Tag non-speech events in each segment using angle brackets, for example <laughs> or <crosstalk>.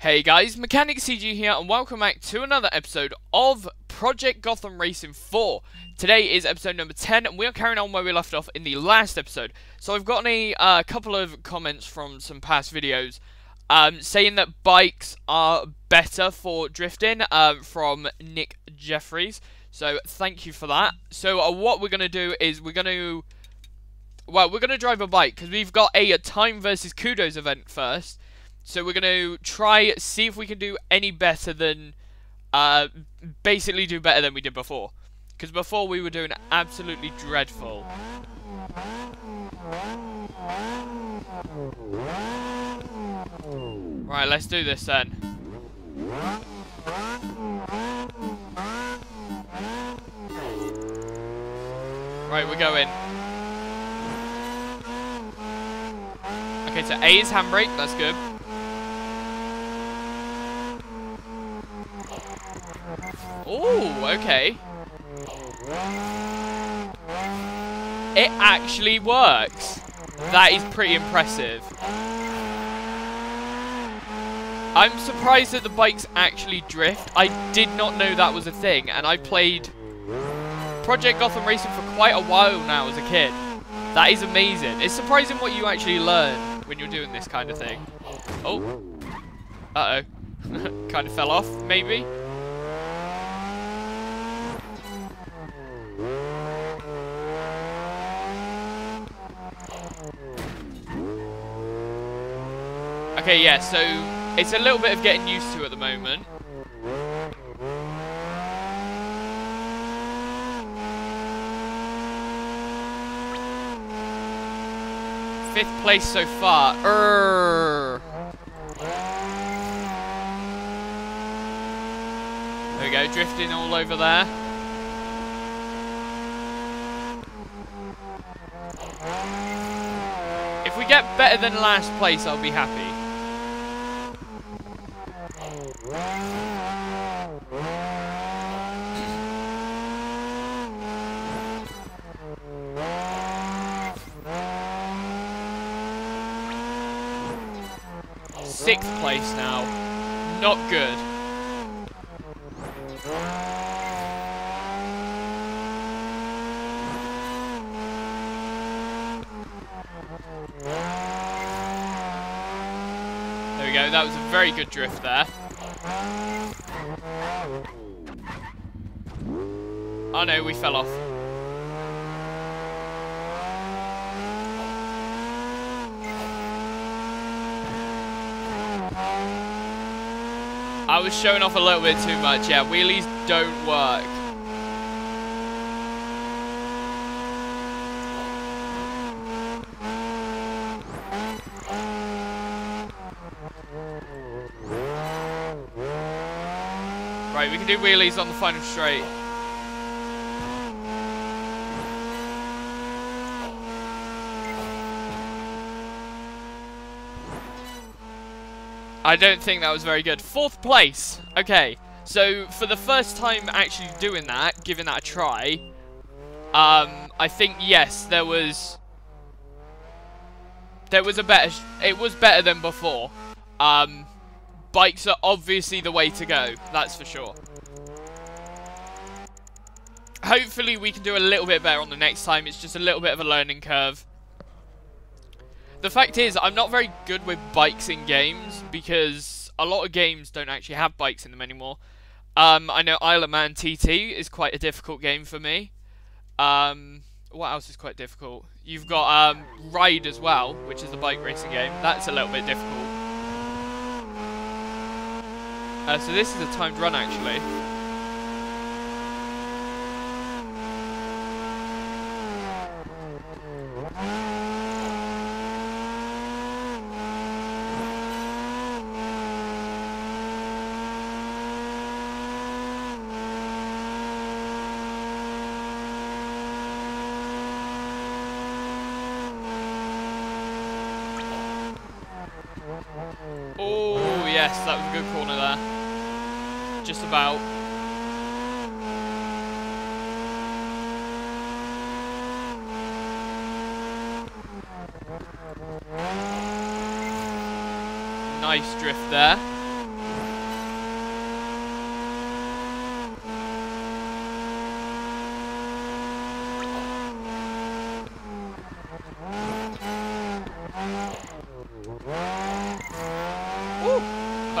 Hey guys, Mechanic CG here and welcome back to another episode of Project Gotham Racing 4. Today is episode number 10 and we are carrying on where we left off in the last episode. So I've gotten a uh, couple of comments from some past videos um, saying that bikes are better for drifting um, from Nick Jeffries. So thank you for that. So uh, what we're going to do is we're going to... Well, we're going to drive a bike because we've got a, a time versus kudos event first. So we're going to try, see if we can do any better than, uh, basically do better than we did before. Because before we were doing absolutely dreadful. Right, let's do this then. Right, we're going. Okay, so A is handbrake, that's good. Oh, okay. It actually works. That is pretty impressive. I'm surprised that the bikes actually drift. I did not know that was a thing, and I played Project Gotham Racing for quite a while now as a kid. That is amazing. It's surprising what you actually learn when you're doing this kind of thing. Oh. Uh-oh. <laughs> kind of fell off, maybe. Okay, yeah, so it's a little bit of getting used to at the moment. Fifth place so far. Urgh. There we go, drifting all over there. If we get better than last place, I'll be happy. Sixth place now. Not good. There we go, that was a very good drift there. Oh no, we fell off. I was showing off a little bit too much, yeah, wheelies don't work. Right, we can do wheelies on the final straight. I don't think that was very good. Fourth place. Okay, so for the first time actually doing that, giving that a try, um, I think, yes, there was... There was a better... It was better than before. Um, bikes are obviously the way to go, that's for sure. Hopefully we can do a little bit better on the next time. It's just a little bit of a learning curve. The fact is, I'm not very good with bikes in games because a lot of games don't actually have bikes in them anymore. Um, I know Isle of Man TT is quite a difficult game for me. Um, what else is quite difficult? You've got um, Ride as well, which is a bike racing game. That's a little bit difficult. Uh, so this is a timed run, actually. Yes, that was a good corner there. Just about. Nice drift there.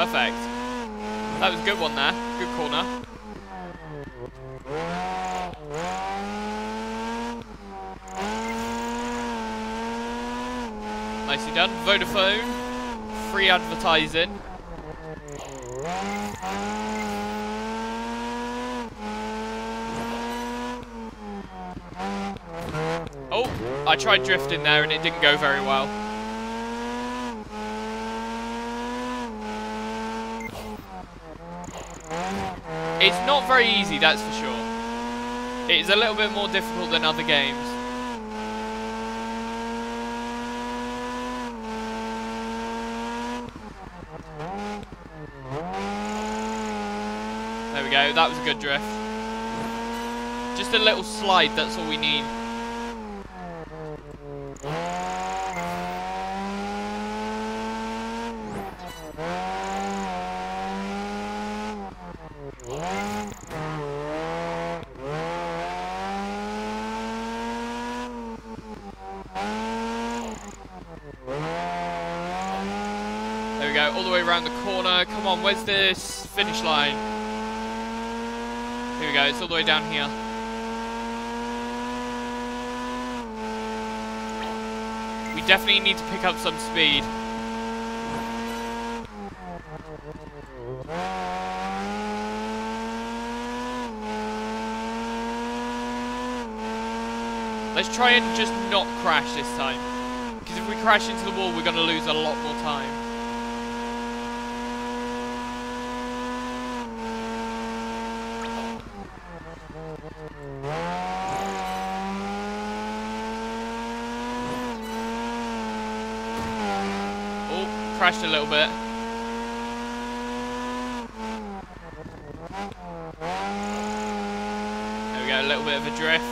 Perfect. That was a good one there. Good corner. Nicely done. Vodafone. Free advertising. Oh, I tried drifting there and it didn't go very well. It's not very easy, that's for sure. It's a little bit more difficult than other games. There we go, that was a good drift. Just a little slide, that's all we need. There we go, all the way around the corner. Come on, where's this finish line? Here we go, it's all the way down here. We definitely need to pick up some speed. Let's try and just not crash this time. Because if we crash into the wall, we're going to lose a lot more time. Oh, crashed a little bit. There we go, a little bit of a drift.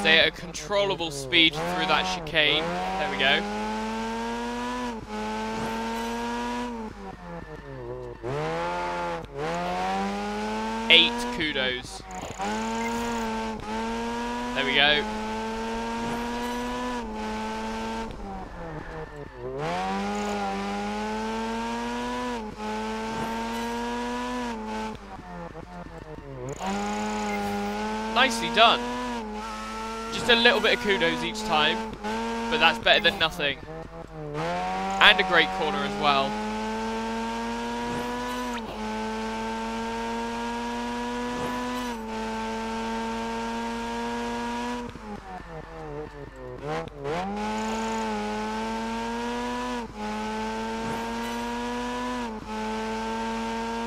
Stay at a controllable speed through that chicane. There we go. There we go. Nicely done. Just a little bit of kudos each time, but that's better than nothing. And a great corner as well.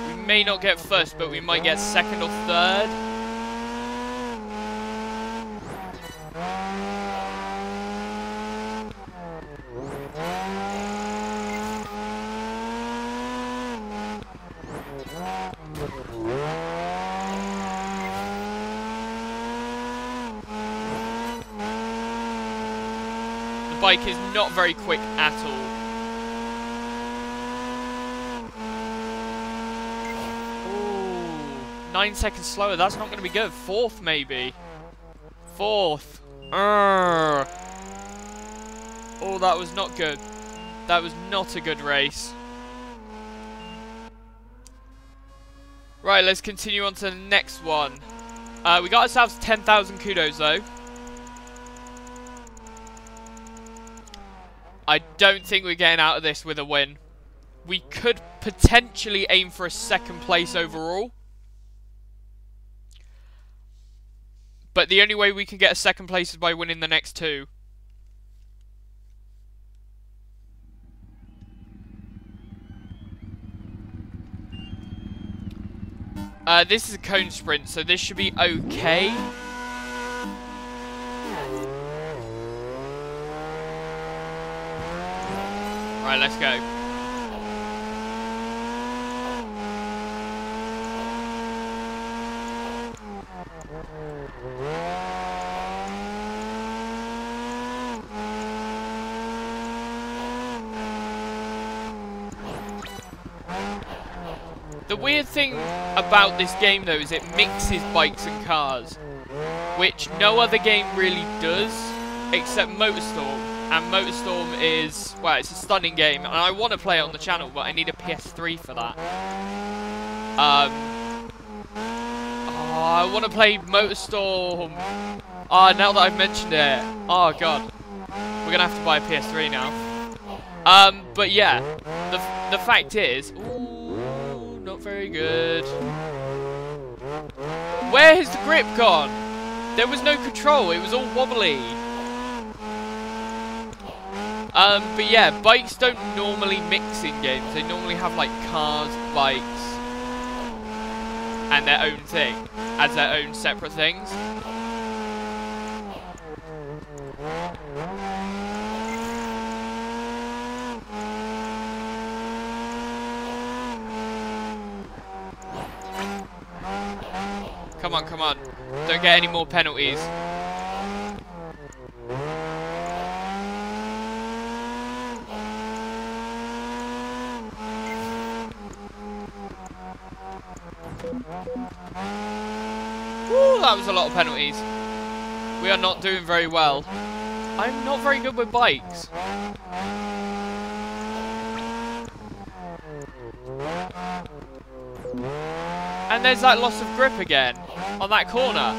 We may not get first, but we might get second or third. The bike is not very quick at all. Ooh, nine seconds slower. That's not going to be good. Fourth, maybe. Fourth. Urgh. Oh, that was not good. That was not a good race. Right, let's continue on to the next one. Uh, we got ourselves 10,000 kudos, though. I don't think we're getting out of this with a win. We could potentially aim for a second place overall. But the only way we can get a second place is by winning the next two. Uh, this is a cone sprint, so this should be okay. Right, let's go. Thing about this game, though, is it mixes bikes and cars, which no other game really does, except MotorStorm. And MotorStorm is, well, it's a stunning game, and I want to play it on the channel, but I need a PS3 for that. Um, oh, I want to play MotorStorm. Ah, oh, now that I've mentioned it. Oh, God. We're to have to buy a PS3 now. Um, but yeah, the, the fact is... Ooh, very good. Where has the grip gone? There was no control, it was all wobbly. Um, but yeah, bikes don't normally mix in games. They normally have like cars, bikes, and their own thing, as their own separate things. Come on, come on. Don't get any more penalties. Woo, that was a lot of penalties. We are not doing very well. I'm not very good with bikes. And there's that loss of grip again on that corner.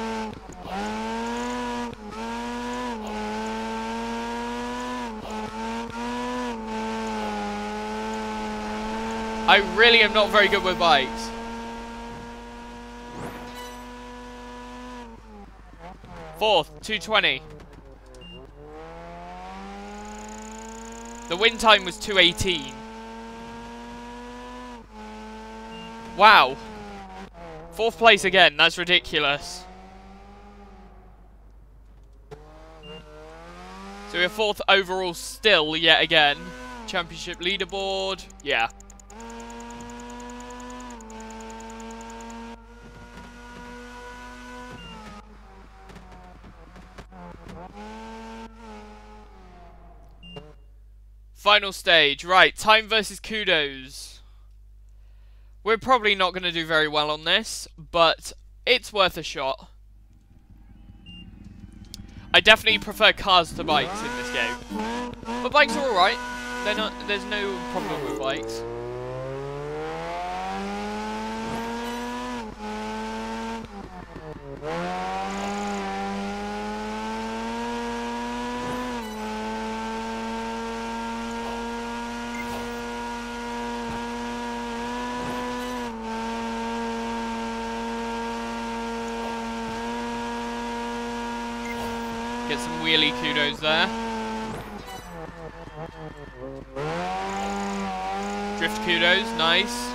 I really am not very good with bikes. Fourth, 220. The win time was 218. Wow. Fourth place again, that's ridiculous. So we're fourth overall still, yet again. Championship leaderboard, yeah. Final stage, right, time versus kudos. We're probably not going to do very well on this, but it's worth a shot. I definitely prefer cars to bikes in this game. But bikes are alright. They're not there's no problem with bikes some kudos there. Drift kudos, nice.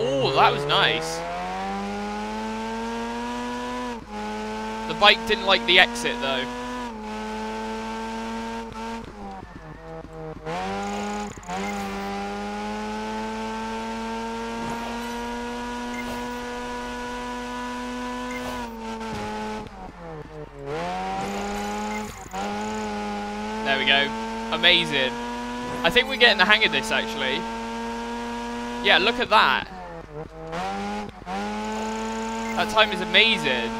Oh, that was nice. The bike didn't like the exit though. There we go. Amazing. I think we're getting the hang of this, actually. Yeah, look at that. That time is amazing.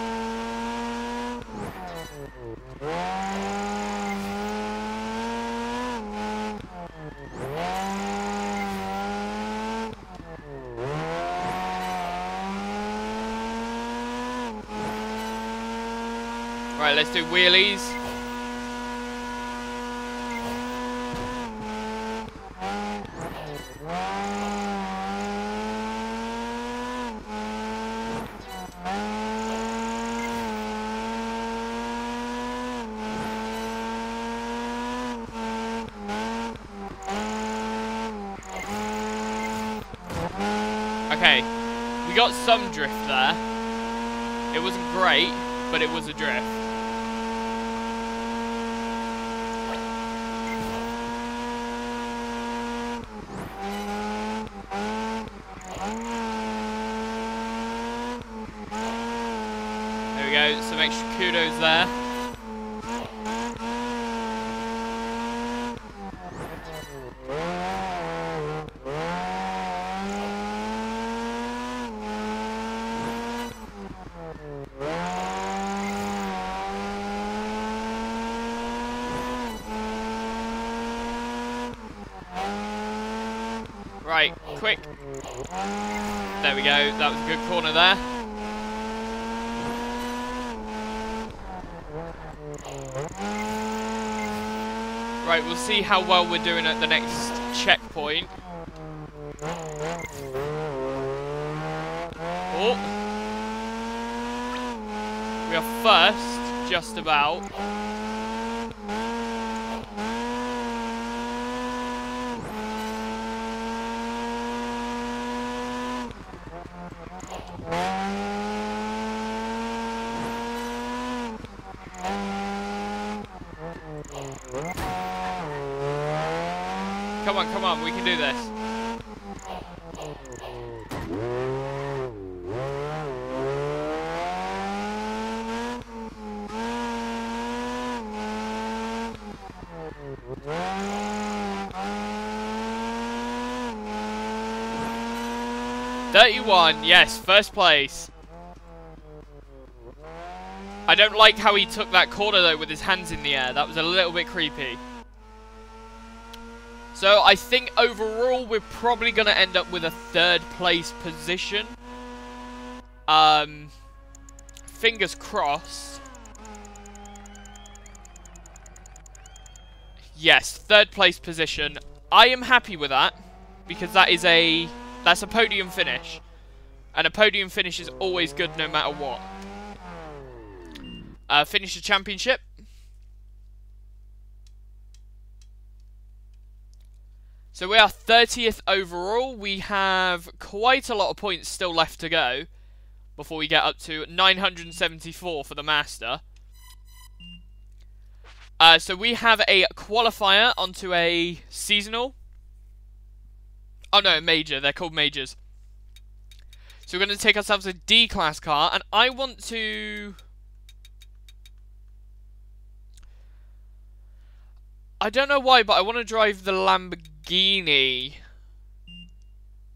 Right, let's do wheelies. Okay, we got some drift there. It wasn't great, but it was a drift. There we go, some extra kudos there. Right, quick. There go. That was a good corner there. Right, we'll see how well we're doing at the next checkpoint. Oh. We are first, just about. Come on, come on, we can do this. Thirty-one, yes, first place. I don't like how he took that corner though with his hands in the air. That was a little bit creepy. So I think overall we're probably going to end up with a third place position. Um, fingers crossed. Yes, third place position. I am happy with that because that is a that's a podium finish. And a podium finish is always good no matter what. Uh, finish the championship. So we are 30th overall. We have quite a lot of points still left to go before we get up to 974 for the Master. Uh, so we have a qualifier onto a seasonal. Oh no, major. They're called majors. So we're going to take ourselves a D-class car, and I want to... I don't know why, but I want to drive the Lamborghini Lamborghini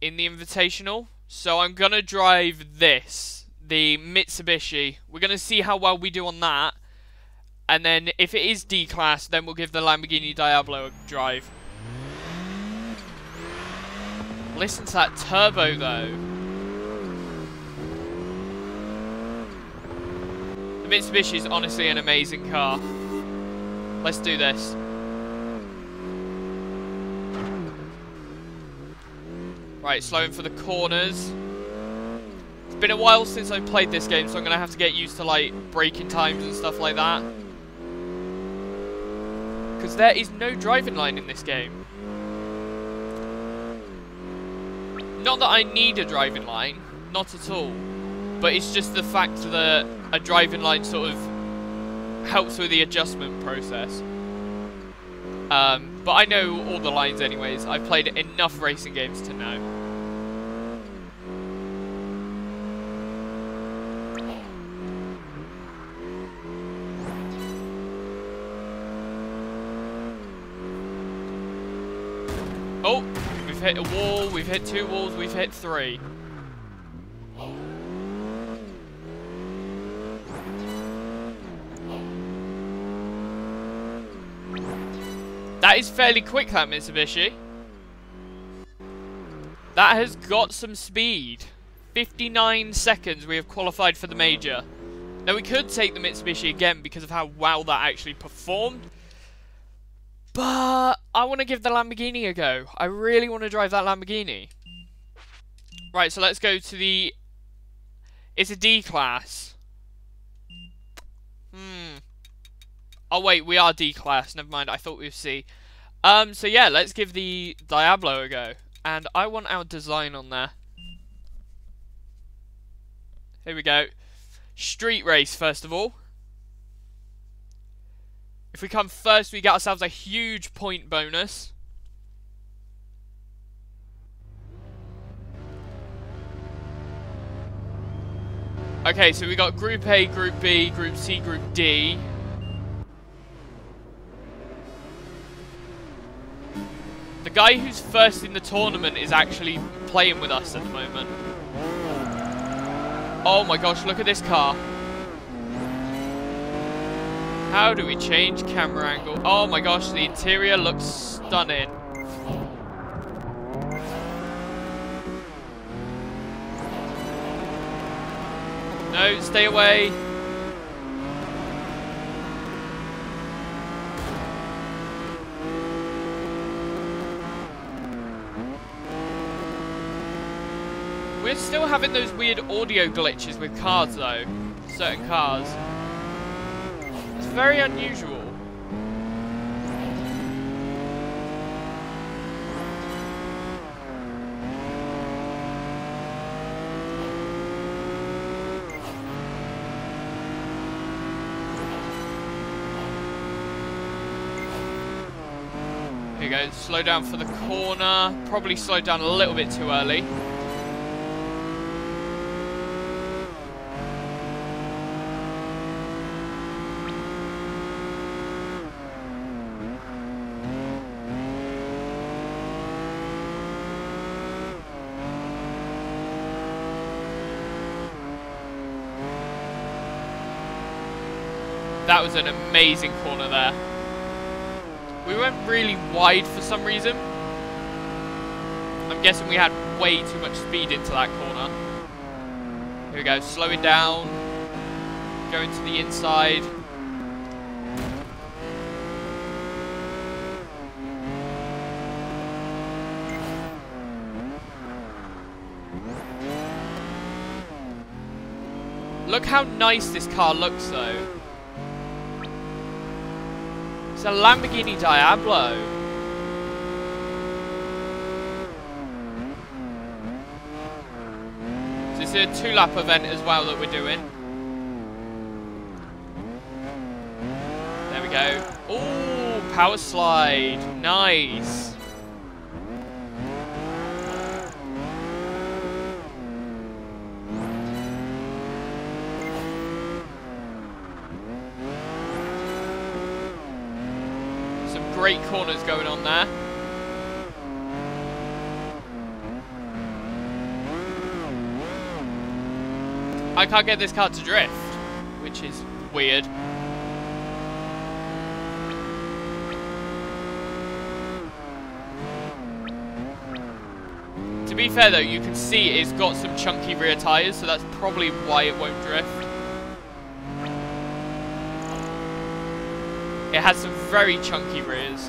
in the Invitational. So I'm going to drive this, the Mitsubishi. We're going to see how well we do on that. And then if it is D-Class, then we'll give the Lamborghini Diablo a drive. Listen to that turbo, though. The Mitsubishi is honestly an amazing car. Let's do this. Right, slowing for the corners. It's been a while since I've played this game, so I'm going to have to get used to, like, braking times and stuff like that. Because there is no driving line in this game. Not that I need a driving line, not at all. But it's just the fact that a driving line sort of helps with the adjustment process. Um, but I know all the lines anyways. I've played enough racing games to know. Oh, we've hit a wall, we've hit two walls, we've hit three. That is fairly quick, that Mitsubishi. That has got some speed. 59 seconds we have qualified for the major. Now we could take the Mitsubishi again because of how well that actually performed. But I want to give the Lamborghini a go. I really want to drive that Lamborghini. Right, so let's go to the... It's a D-class. Hmm. Oh, wait, we are D-class. Never mind, I thought we were C. Um, so yeah, let's give the Diablo a go. And I want our design on there. Here we go. Street race, first of all. If we come first, we get ourselves a huge point bonus. Okay, so we got Group A, Group B, Group C, Group D. The guy who's first in the tournament is actually playing with us at the moment. Oh my gosh, look at this car. How do we change camera angle? Oh my gosh, the interior looks stunning. No, stay away. Still having those weird audio glitches with cars though. Certain cars. It's very unusual. Here we go, slow down for the corner. Probably slowed down a little bit too early. That was an amazing corner there. We went really wide for some reason. I'm guessing we had way too much speed into that corner. Here we go, slowing down. Going to the inside. Look how nice this car looks though. It's a Lamborghini Diablo. Is a two-lap event as well that we're doing. There we go. Oh, power slide. Nice. Some great corners going on there. I can't get this car to drift, which is weird. To be fair though, you can see it's got some chunky rear tyres, so that's probably why it won't drift. It has some very chunky rears.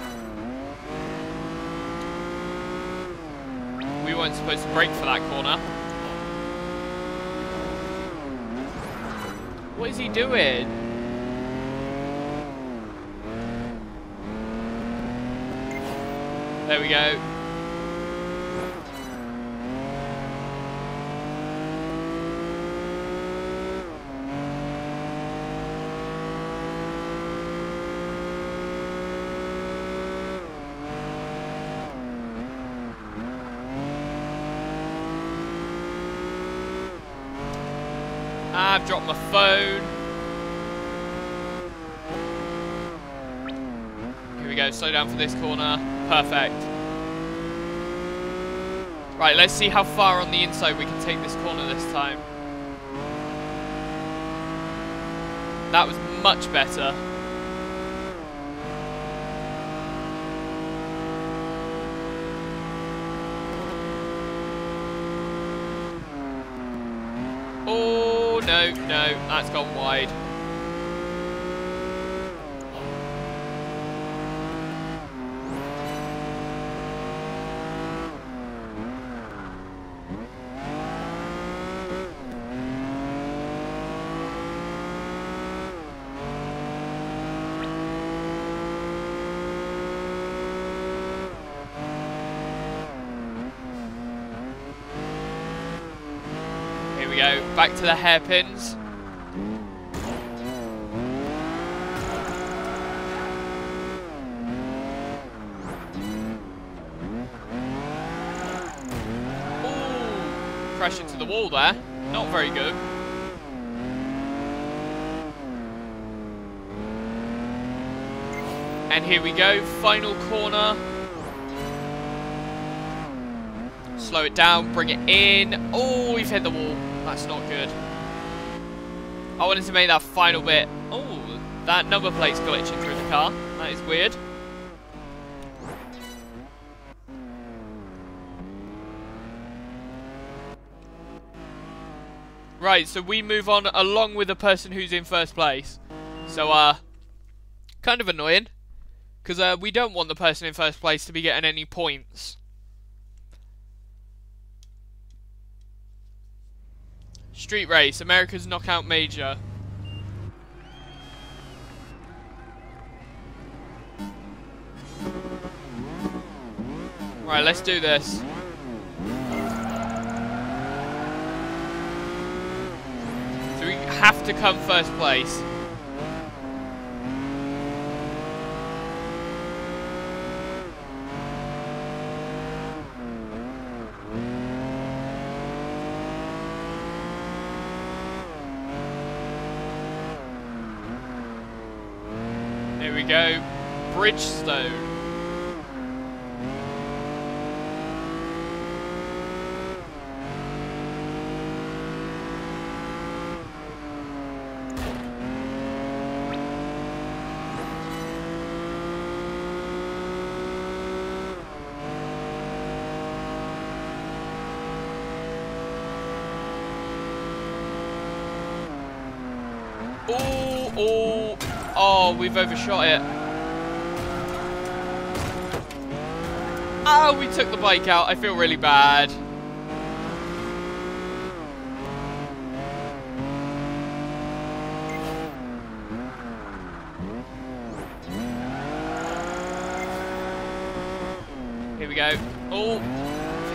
We weren't supposed to brake for that corner. What is he doing? There we go. I've dropped my phone. Here we go, slow down for this corner. Perfect. Right, let's see how far on the inside we can take this corner this time. That was much better. Oh, no, no, that's gone wide. Here we go, back to the hairpins. Ooh, crash into the wall there. Not very good. And here we go, final corner. Slow it down, bring it in. Oh, we've hit the wall. That's not good. I wanted to make that final bit. Oh, that number plate's glitching through the car. That is weird. Right, so we move on along with the person who's in first place. So, uh, kind of annoying. Because uh, we don't want the person in first place to be getting any points. Street Race, America's Knockout Major. Right, let's do this. So we have to come first place. We go. Bridgestone. Oh, oh, oh, we've overshot it. Oh, we took the bike out. I feel really bad. Here we go. Oh,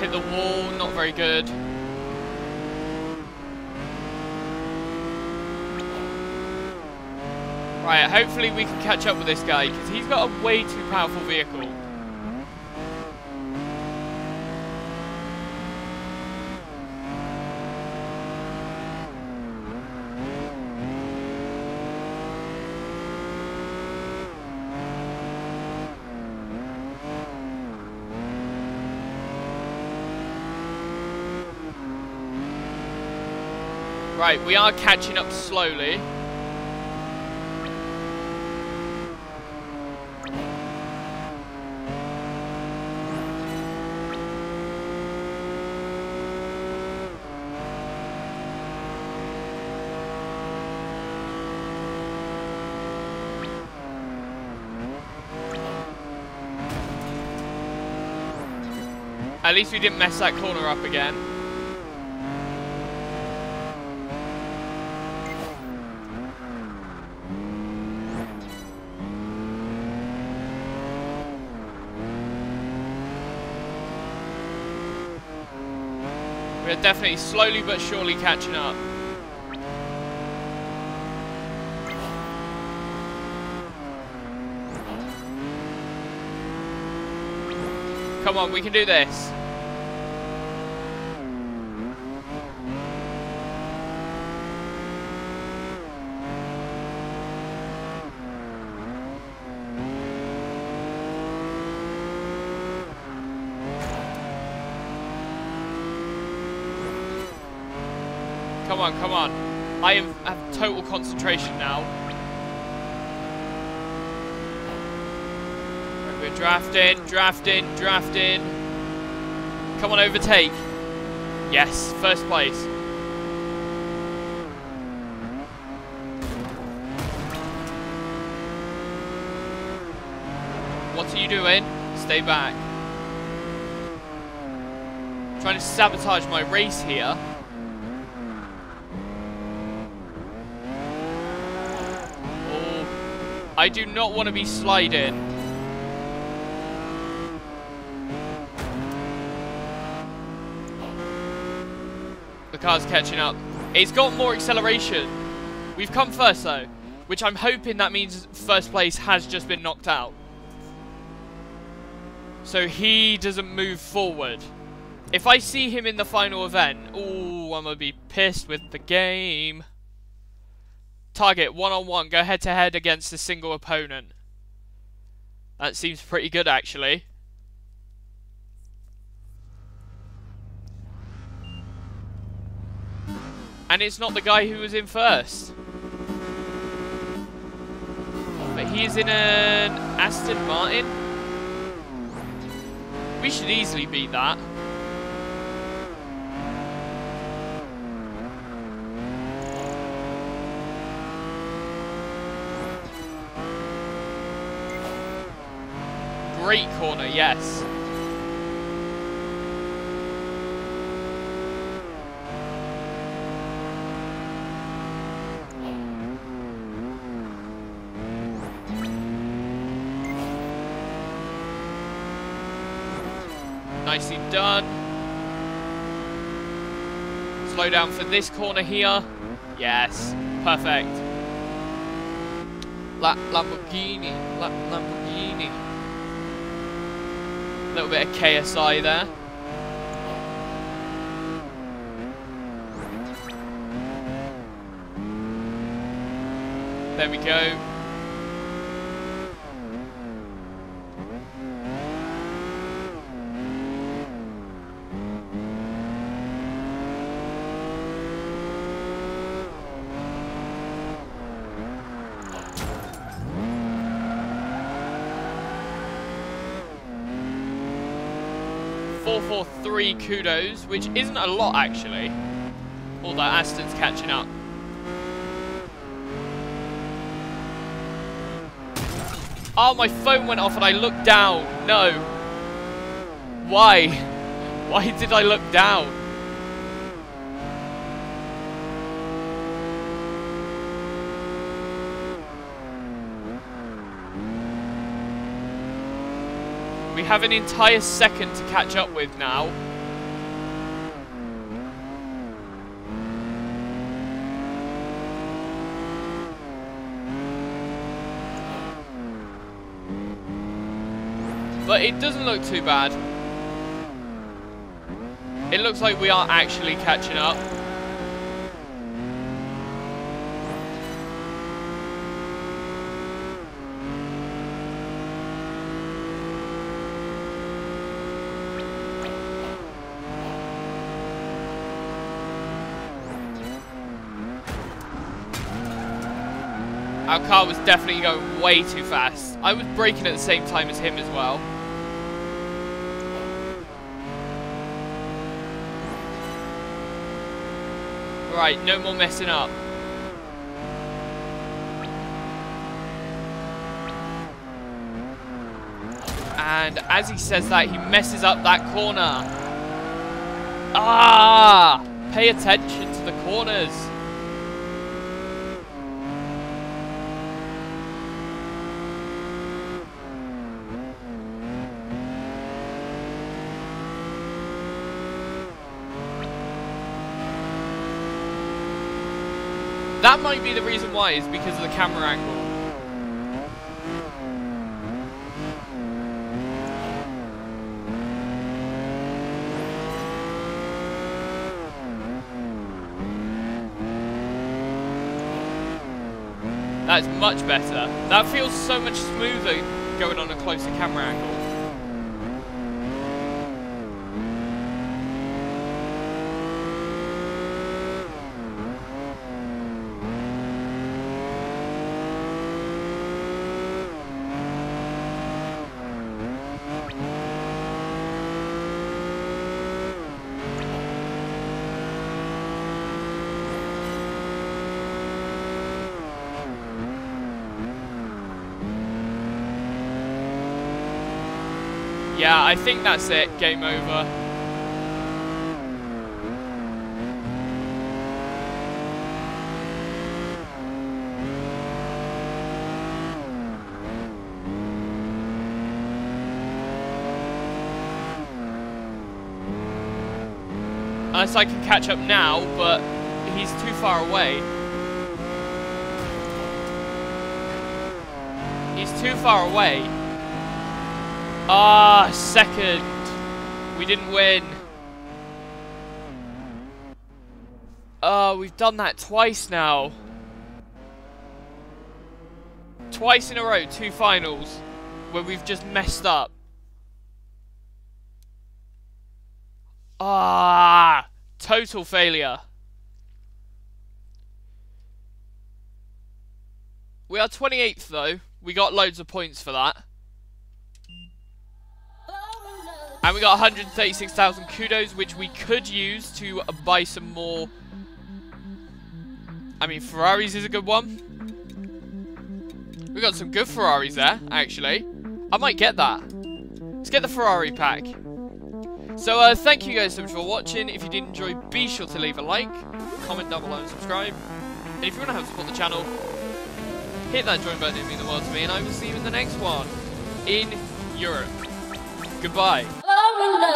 hit the wall. Not very good. Right, hopefully we can catch up with this guy, because he's got a way too powerful vehicle. Right, we are catching up slowly. At least we didn't mess that corner up again. We're definitely slowly but surely catching up. Come on, we can do this. Come on, come on. I have total concentration now. We're drafting, drafting, drafting. Come on, overtake. Yes, first place. What are you doing? Stay back. Trying to sabotage my race here. I do not want to be sliding. The car's catching up. It's got more acceleration. We've come first though, which I'm hoping that means first place has just been knocked out. So he doesn't move forward. If I see him in the final event, ooh, I'm going to be pissed with the game. Target, one-on-one, -on -one, go head-to-head -head against a single opponent. That seems pretty good, actually. And it's not the guy who was in first. But he's in an Aston Martin. We should easily beat that. Corner, yes. Nicely done. Slow down for this corner here. Yes, perfect. La Lamborghini, La Lamborghini. A little bit of KSI there. There we go. kudos, which isn't a lot actually. Although Aston's catching up. Oh, my phone went off and I looked down. No. Why? <laughs> Why did I look down? We have an entire second to catch up with now. It doesn't look too bad. It looks like we are actually catching up. Our car was definitely going way too fast. I was braking at the same time as him as well. Right, no more messing up. And as he says that, he messes up that corner. Ah! Pay attention to the corners. That might be the reason why, is because of the camera angle. That's much better. That feels so much smoother going on a closer camera angle. Yeah, I think that's it. Game over. Unless I can catch up now, but he's too far away. He's too far away. Ah, second. We didn't win. Oh, we've done that twice now. Twice in a row, two finals, where we've just messed up. Ah, total failure. We are 28th though. We got loads of points for that. And we got 136,000 kudos, which we could use to buy some more. I mean, Ferraris is a good one. We got some good Ferraris there, actually. I might get that. Let's get the Ferrari pack. So, uh, thank you guys so much for watching. If you did enjoy, be sure to leave a like, comment down below and subscribe. And if you want to help support the channel, hit that join button, it means the world to me. And I will see you in the next one in Europe. Goodbye. Thank